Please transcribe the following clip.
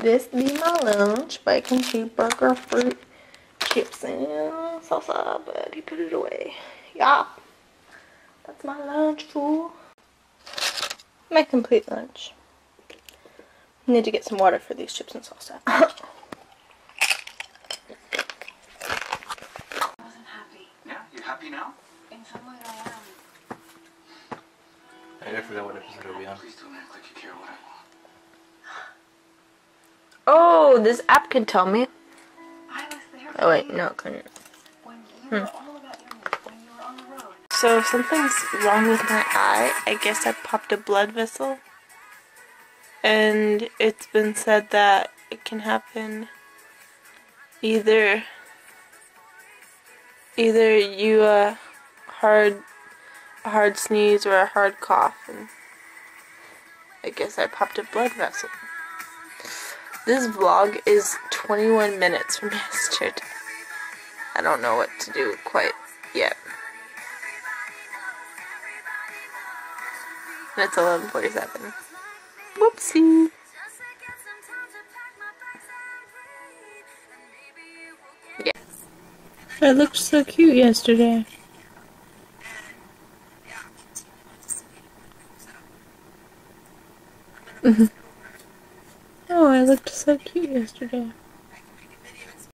This be my lunch. Bacon, cheeseburger, fruit, chips, and salsa. But he put it away. Yeah. That's my lunch, fool. My complete lunch. Need to get some water for these chips and salsa. I wasn't happy. Yeah, you happy now? In some ways I am. I forgot what episode are we on. Please don't act like you care what I want. Oh, this app can tell me. I was there Oh wait, no, it couldn't. when you were all about your music, when you were on the road. So something's wrong with my eye. I guess I popped a blood vessel. And it's been said that it can happen either either you uh hard a hard sneeze or a hard cough and I guess I popped a blood vessel. This vlog is 21 minutes from yesterday. I don't know what to do quite yet. And it's 11:47. Whoopsie. Yeah. I looked so cute yesterday. I looked so cute yesterday.